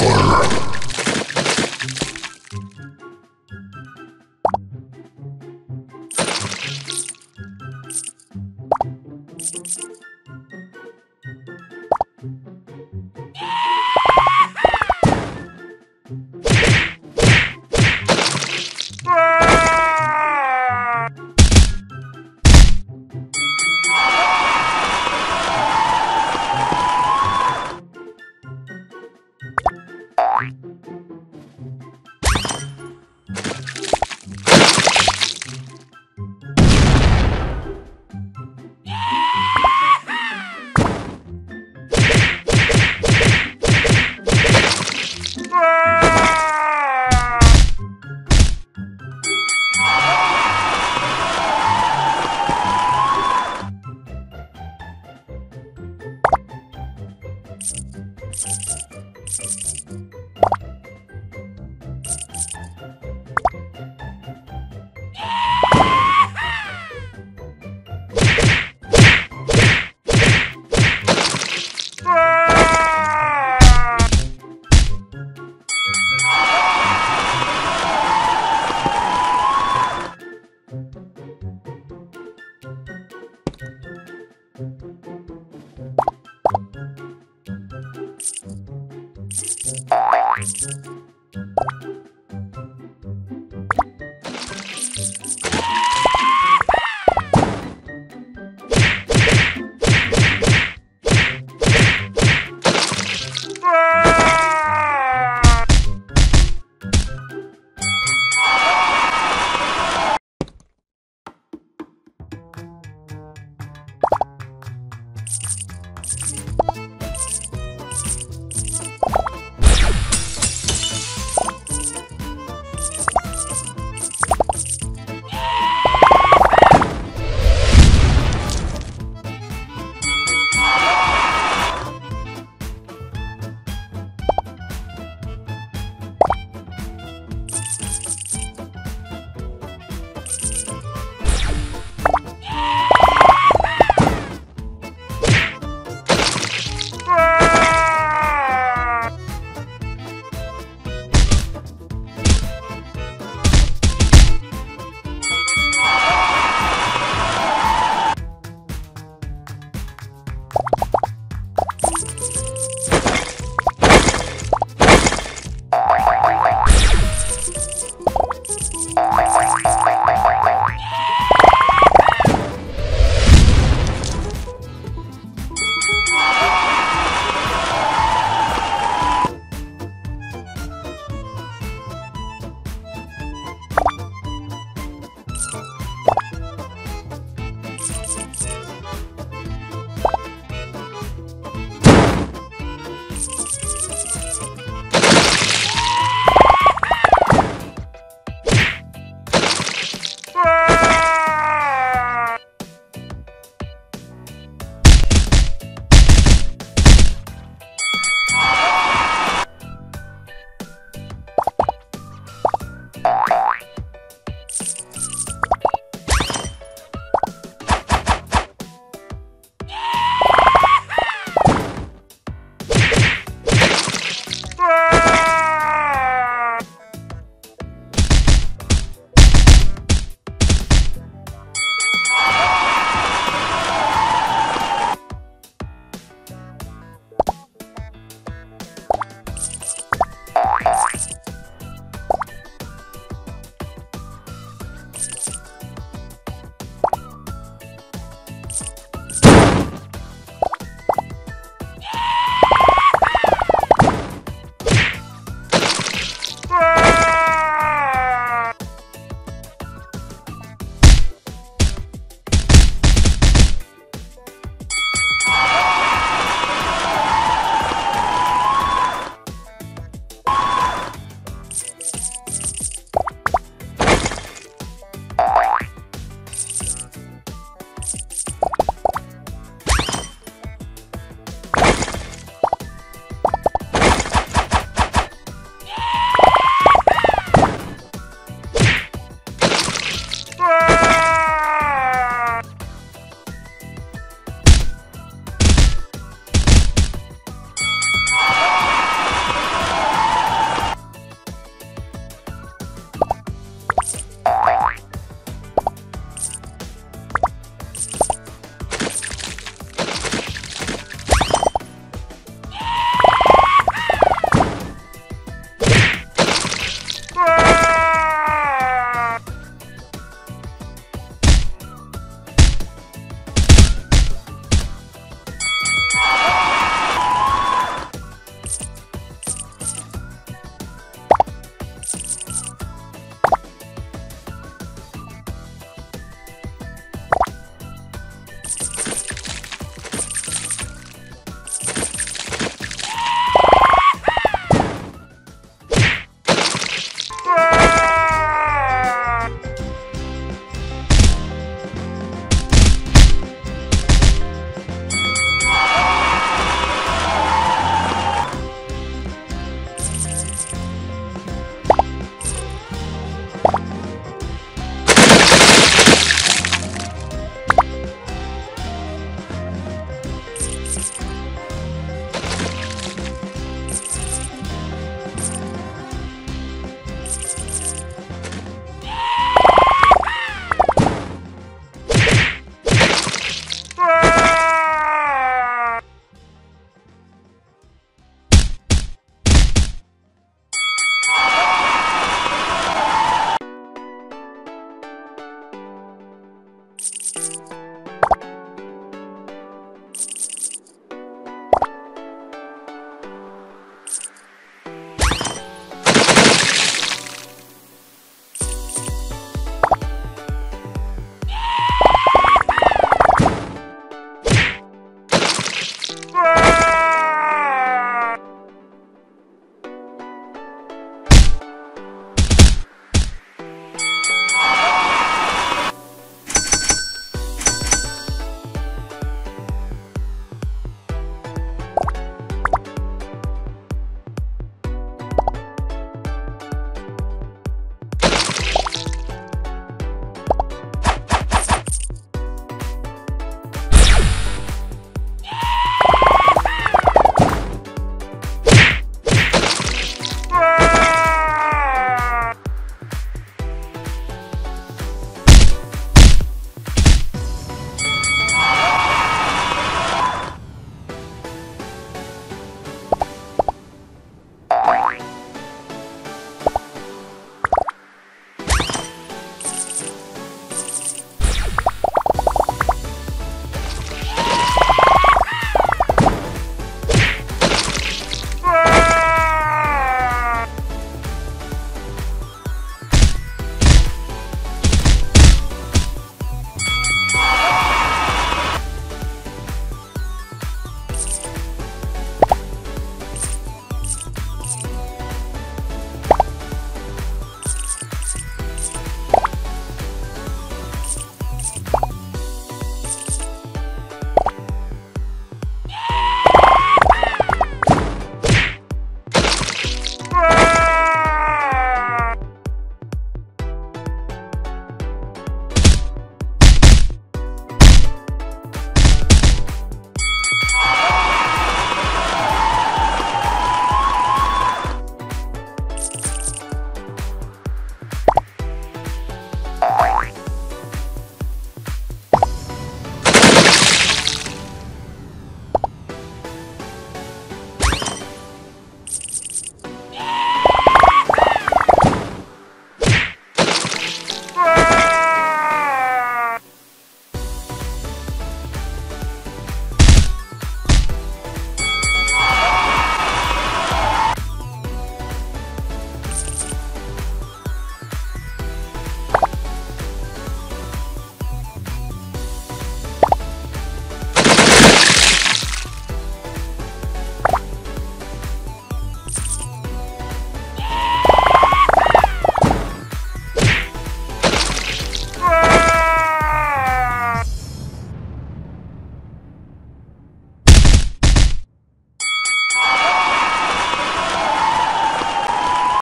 over.